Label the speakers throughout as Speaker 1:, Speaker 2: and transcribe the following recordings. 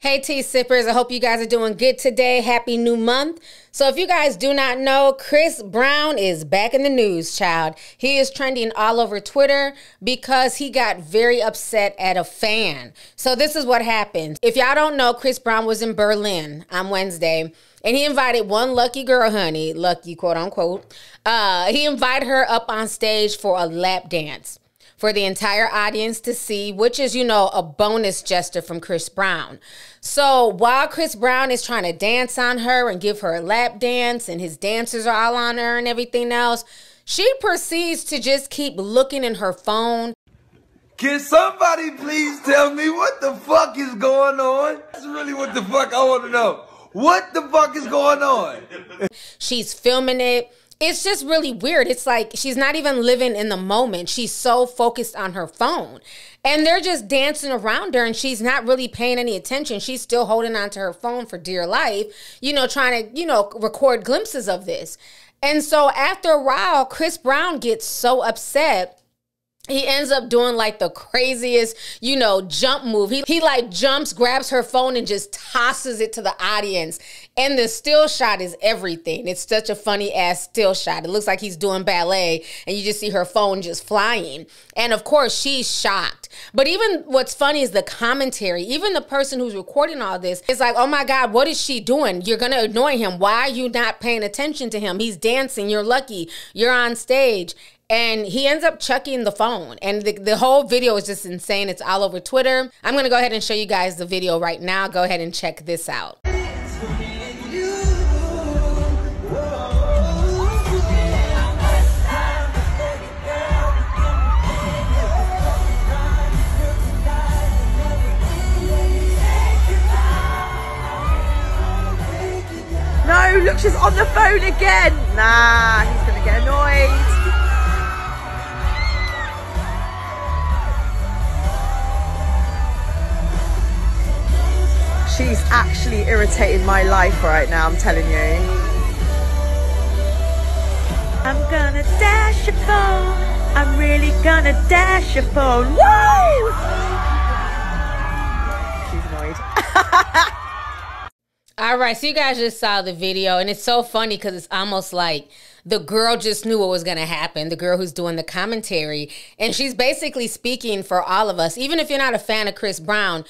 Speaker 1: Hey, tea sippers. I hope you guys are doing good today. Happy new month. So, if you guys do not know, Chris Brown is back in the news, child. He is trending all over Twitter because he got very upset at a fan. So, this is what happened. If y'all don't know, Chris Brown was in Berlin on Wednesday. And he invited one lucky girl, honey, lucky quote unquote. Uh, he invited her up on stage for a lap dance for the entire audience to see, which is, you know, a bonus gesture from Chris Brown. So while Chris Brown is trying to dance on her and give her a lap dance, and his dancers are all on her and everything else, she proceeds to just keep looking in her phone.
Speaker 2: Can somebody please tell me what the fuck is going on? That's really what the fuck I want to know. What the fuck is going on?
Speaker 1: She's filming it. It's just really weird. It's like she's not even living in the moment. She's so focused on her phone. And they're just dancing around her and she's not really paying any attention. She's still holding onto her phone for dear life, you know, trying to, you know, record glimpses of this. And so after a while, Chris Brown gets so upset he ends up doing like the craziest, you know, jump move. He, he like jumps, grabs her phone, and just tosses it to the audience. And the still shot is everything. It's such a funny ass still shot. It looks like he's doing ballet, and you just see her phone just flying. And of course, she's shocked. But even what's funny is the commentary. Even the person who's recording all this is like, oh my God, what is she doing? You're going to annoy him. Why are you not paying attention to him? He's dancing. You're lucky. You're on stage and he ends up chucking the phone. And the, the whole video is just insane. It's all over twitter. I'm going to go ahead and show you guys the video right now. Go ahead and check this out.
Speaker 3: No, look, she's on the phone again. Nah, he's gonna get annoyed. She's actually irritating my life right now, I'm telling you. I'm gonna dash your phone. I'm really gonna dash your phone. Woo! She's annoyed.
Speaker 1: All right, so you guys just saw the video, and it's so funny because it's almost like the girl just knew what was going to happen. The girl who's doing the commentary, and she's basically speaking for all of us. Even if you're not a fan of Chris Brown,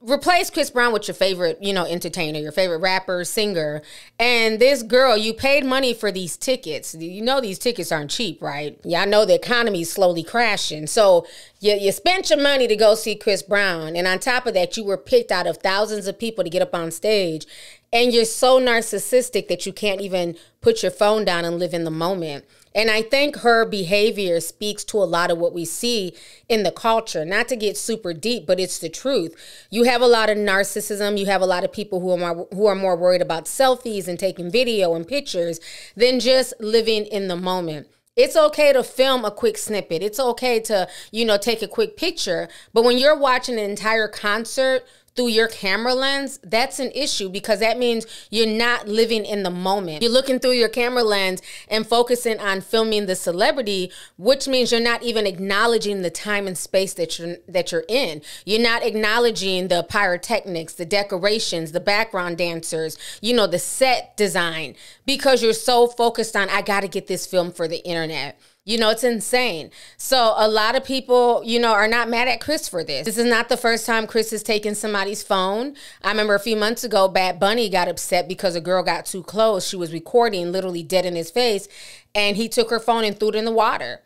Speaker 1: replace Chris Brown with your favorite, you know, entertainer, your favorite rapper, singer. And this girl, you paid money for these tickets. You know these tickets aren't cheap, right? Y'all know the economy is slowly crashing. So you, you spent your money to go see Chris Brown, and on top of that, you were picked out of thousands of people to get up on stage and you're so narcissistic that you can't even put your phone down and live in the moment. And I think her behavior speaks to a lot of what we see in the culture. Not to get super deep, but it's the truth. You have a lot of narcissism. You have a lot of people who are more, who are more worried about selfies and taking video and pictures than just living in the moment. It's okay to film a quick snippet. It's okay to, you know, take a quick picture. But when you're watching an entire concert, through your camera lens, that's an issue because that means you're not living in the moment. You're looking through your camera lens and focusing on filming the celebrity, which means you're not even acknowledging the time and space that you're that you're in. You're not acknowledging the pyrotechnics, the decorations, the background dancers, you know, the set design because you're so focused on I got to get this film for the internet. You know, it's insane. So a lot of people, you know, are not mad at Chris for this. This is not the first time Chris has taken somebody's phone. I remember a few months ago, Bad Bunny got upset because a girl got too close. She was recording, literally dead in his face, and he took her phone and threw it in the water.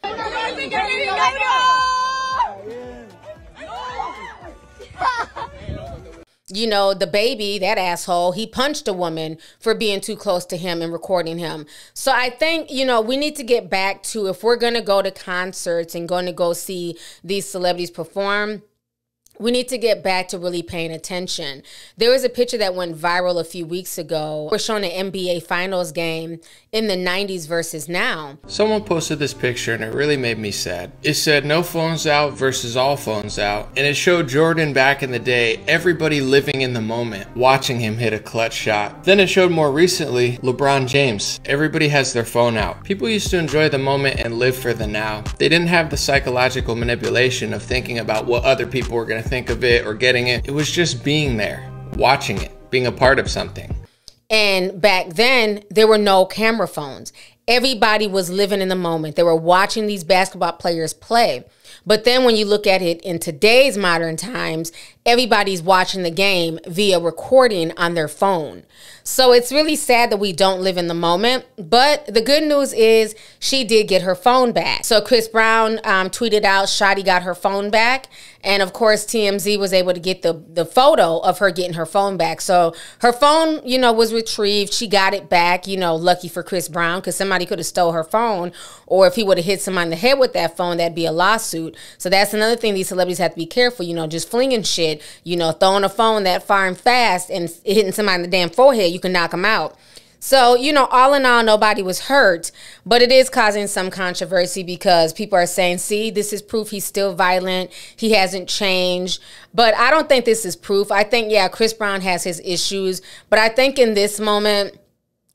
Speaker 1: You know, DaBaby, that asshole, he punched a woman for being too close to him and recording him. So I think, you know, we need to get back to if we're going to go to concerts and going to go see these celebrities perform, we need to get back to really paying attention. There was a picture that went viral a few weeks ago. We're showing an NBA Finals game in the 90s versus now.
Speaker 4: Someone posted this picture and it really made me sad. It said no phones out versus all phones out, and it showed Jordan back in the day, everybody living in the moment, watching him hit a clutch shot. Then it showed more recently LeBron James. Everybody has their phone out. People used to enjoy the moment and live for the now. They didn't have the psychological manipulation of thinking about what other people were going to think of it or getting it. It was just being there, watching it, being a part of something.
Speaker 1: And back then, there were no camera phones. Everybody was living in the moment. They were watching these basketball players play. But then when you look at it in today's modern times, everybody's watching the game via recording on their phone. So it's really sad that we don't live in the moment. But the good news is she did get her phone back. So Chris Brown um, tweeted out, Shotty got her phone back. And of course, TMZ was able to get the, the photo of her getting her phone back. So her phone, you know, was retrieved. She got it back, you know, lucky for Chris Brown because somebody could have stole her phone. Or if he would have hit somebody in the head with that phone, that'd be a lawsuit. So that's another thing these celebrities have to be careful, you know, just flinging shit, you know, throwing a phone that far and fast and hitting somebody in the damn forehead, you can knock them out. So, you know, all in all, nobody was hurt, but it is causing some controversy because people are saying, see, this is proof he's still violent. He hasn't changed. But I don't think this is proof. I think, yeah, Chris Brown has his issues, but I think in this moment,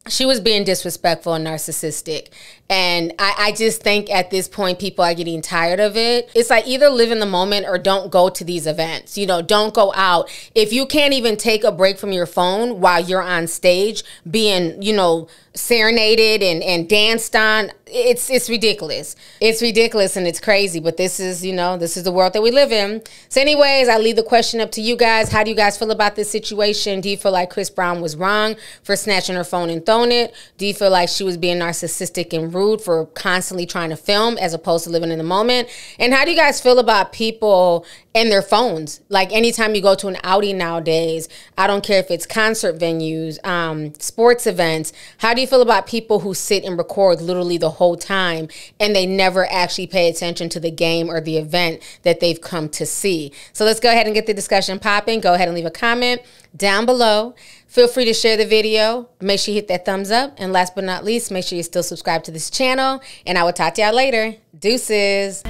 Speaker 1: she was being disrespectful and narcissistic. And I, I, just think at this point, people are getting tired of it. It's like either live in the moment or don't go to these events. You know, don't go out. If you can't even take a break from your phone while you're on stage being, you know, serenaded and, and danced on, it's it's ridiculous. It's ridiculous and it's crazy. But this is, you know, this is the world that we live in. So, anyways, I leave the question up to you guys. How do you guys feel about this situation? Do you feel like Chris Brown was wrong for snatching her phone and throwing it? Do you feel like she was being narcissistic and rude? for constantly trying to film as opposed to living in the moment? And how do you guys feel about people and their phones? Like anytime you go to an outing nowadays, I don't care if it's concert venues, um, sports events. How do you feel about people who sit and record literally the whole time and they never actually pay attention to the game or the event that they've come to see? So let's go ahead and get the discussion popping. Go ahead and leave a comment down below. Feel free to share the video. Make sure you hit that thumbs up. And last but not least, make sure you still subscribe to this channel. And I will talk to y'all later. Deuces.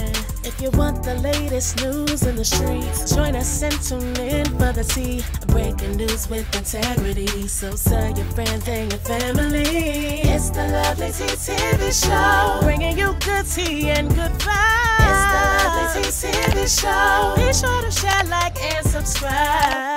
Speaker 5: If you want the latest news in the streets, join us and tune in for the tea. Breaking news with integrity. So tell your friends and your family. It's the Lovely Tea TV Show. Bringing you good tea and good vibes. It's the Lovely Tea TV Show. Be sure to share, like, and subscribe.